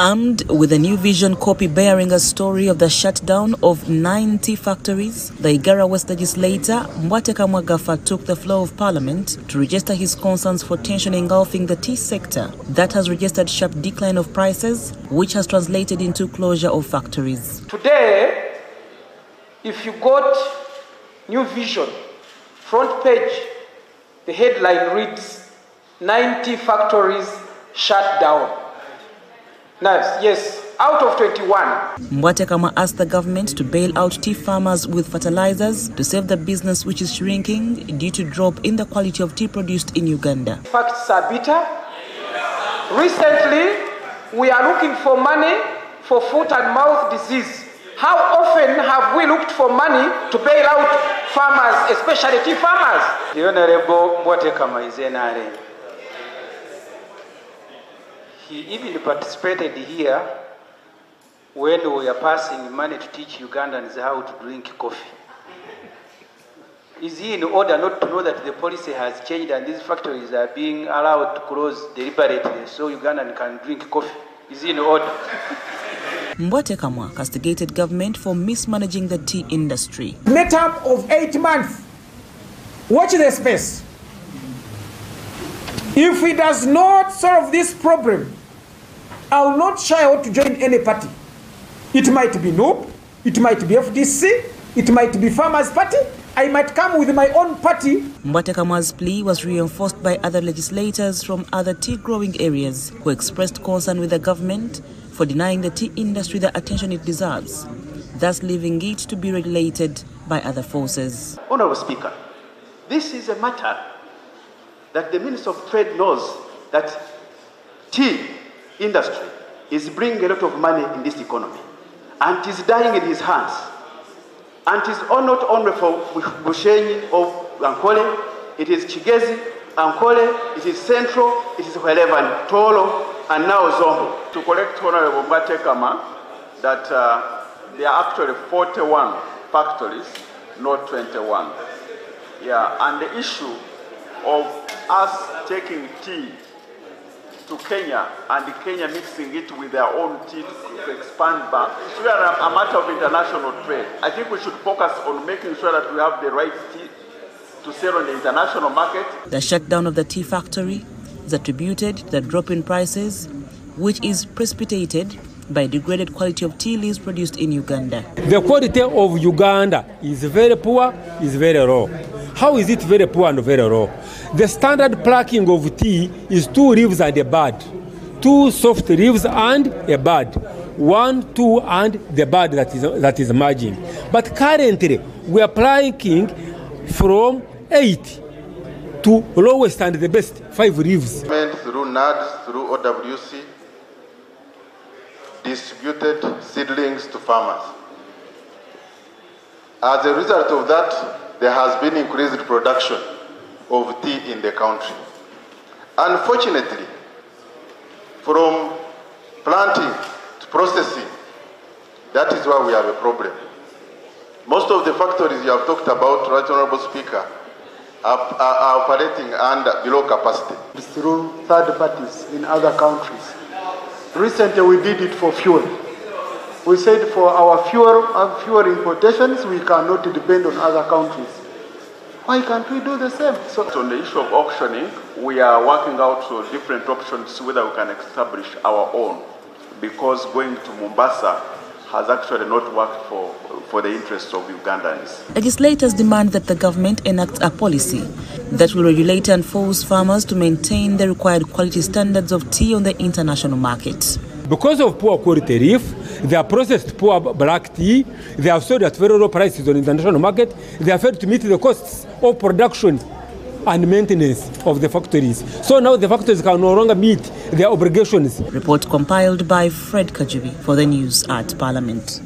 Armed with a new vision copy bearing a story of the shutdown of 90 factories, the Igara West legislator Mbwate Kamwagafa took the floor of parliament to register his concerns for tension engulfing the tea sector that has registered sharp decline of prices, which has translated into closure of factories. Today, if you got New Vision, front page, the headline reads 90 factories shut down. Now, yes, out of 21. Mbwate asked the government to bail out tea farmers with fertilizers to save the business which is shrinking due to drop in the quality of tea produced in Uganda. Facts are bitter. Recently, we are looking for money for foot and mouth disease. How often have we looked for money to bail out farmers, especially tea farmers? The Honorable Mbwate Kama is NRM. He even participated here when we were passing money to teach Ugandans how to drink coffee. Is he in order not to know that the policy has changed and these factories are being allowed to close deliberately so Ugandan can drink coffee? Is he in order? Mbwate Kamwa castigated government for mismanaging the tea industry. Met up of eight months. Watch the space. If he does not solve this problem, I will not shy out to join any party. It might be NUP, it might be FDC, it might be Farmers Party. I might come with my own party. Mbwate Kamwa's plea was reinforced by other legislators from other tea growing areas who expressed concern with the government for denying the tea industry the attention it deserves, thus leaving it to be regulated by other forces. Honorable Speaker, this is a matter that the Minister of Trade knows that tea industry is bringing a lot of money in this economy and is dying in his hands. And it is not only for Bushenyi or Ankole, it is Chigezi, Ankole, it is Central, it is wherever, Tolo, and now Zombo. To correct Honorable Mbate Kama, that uh, there are actually 41 factories, not 21. Yeah, and the issue of us taking tea to Kenya and Kenya mixing it with their own tea to expand back. It's really a matter of international trade. I think we should focus on making sure that we have the right tea to sell on the international market. The shutdown of the tea factory is attributed to the drop in prices, which is precipitated by degraded quality of tea leaves produced in Uganda. The quality of Uganda is very poor, is very low. How is it very poor and very low? The standard plucking of tea is two leaves and a bud. Two soft leaves and a bud. One, two, and the bud that is, that is merging. But currently, we are plucking from eight to lowest and the best five leaves. Through NAADS, through OWC, distributed seedlings to farmers. As a result of that, there has been increased production of tea in the country. Unfortunately, from planting to processing, that is where we have a problem. Most of the factories you have talked about, Right Honorable Speaker, are, are, operating under below capacity. Through third parties in other countries. Recently, we did it for fuel. We said for our fuel, our fuel importations, we cannot depend on other countries. Why can't we do the same? So, so on the issue of auctioning, we are working out so different options whether we can establish our own. Because going to Mombasa has actually not worked for, for the interests of Ugandans. Legislators demand that the government enact a policy that will regulate and force farmers to maintain the required quality standards of tea on the international market. Because of poor quality leaf, they are processed poor black tea, they are sold at very low prices on international market, they are failed to meet the costs of production and maintenance of the factories. So now the factories can no longer meet their obligations. Report compiled by Fred Kajubi for the news at Parliament.